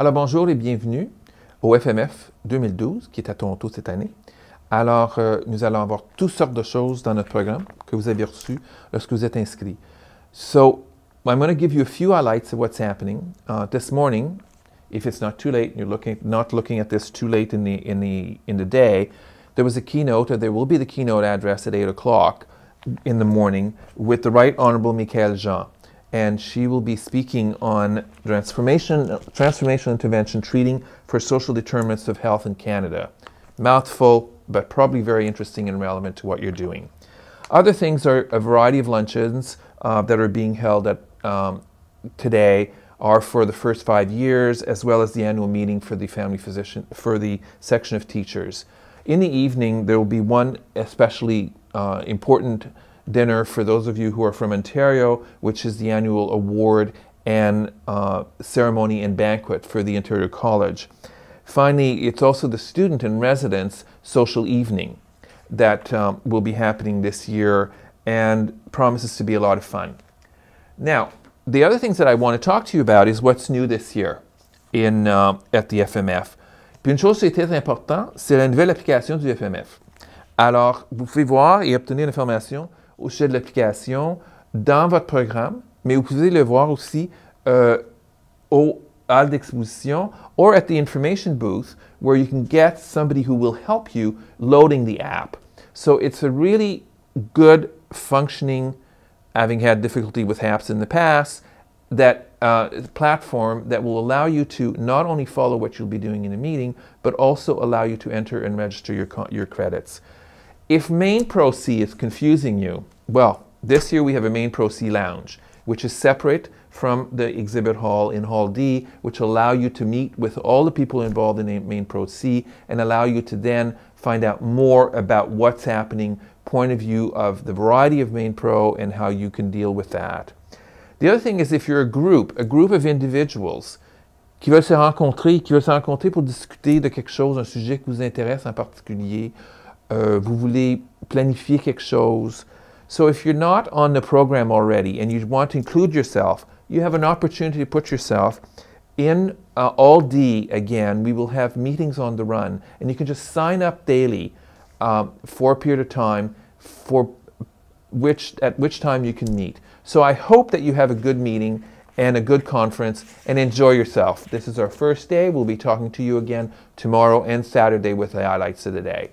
Alors bonjour et bienvenue au FMF 2012 qui est à Toronto cette année. Alors euh, nous allons avoir toutes sortes de choses dans notre programme que vous avez reçu lorsque vous êtes inscrit. So I'm going to give you a few highlights of what's happening. Uh, this morning, if it's not too late and you're looking, not looking at this too late in the, in, the, in the day, there was a keynote, or there will be the keynote address at 8 o'clock in the morning with the Right Honorable Michael Jean. And she will be speaking on transformation, transformational intervention treating for social determinants of health in Canada. Mouthful, but probably very interesting and relevant to what you're doing. Other things are a variety of luncheons uh, that are being held at um, today are for the first five years, as well as the annual meeting for the family physician for the section of teachers. In the evening, there will be one especially uh, important dinner for those of you who are from Ontario, which is the annual award and uh, ceremony and banquet for the Ontario College. Finally, it's also the student and residents social evening that um, will be happening this year and promises to be a lot of fun. Now, the other things that I want to talk to you about is what's new this year in, uh, at the FMF. Puis une chose qui est très importante, c'est la nouvelle application du FMF. Alors, vous pouvez voir et obtenir l'information au sujet de l'application dans votre programme, mais vous pouvez le voir aussi euh, au hall d'exposition or at the information booth where you can get somebody who will help you loading the app. So it's a really good functioning, having had difficulty with apps in the past, that uh, platform that will allow you to not only follow what you'll be doing in a meeting, but also allow you to enter and register your, your credits. If Mainpro-C is confusing you, well, this year we have a Mainpro-C lounge, which is separate from the exhibit hall in Hall D, which allow you to meet with all the people involved in Mainpro-C and allow you to then find out more about what's happening, point of view of the variety of Mainpro and how you can deal with that. The other thing is if you're a group, a group of individuals qui veulent se rencontrer, qui veulent se rencontrer pour discuter de quelque chose, un sujet qui vous intéresse en particulier, euh, vous voulez planifier quelque chose. So if you're not on the program already and you want to include yourself, you have an opportunity to put yourself in uh, Hall D again. We will have meetings on the run, and you can just sign up daily um, for a period of time for which at which time you can meet. So I hope that you have a good meeting and a good conference and enjoy yourself. This is our first day. We'll be talking to you again tomorrow and Saturday with the highlights of the day.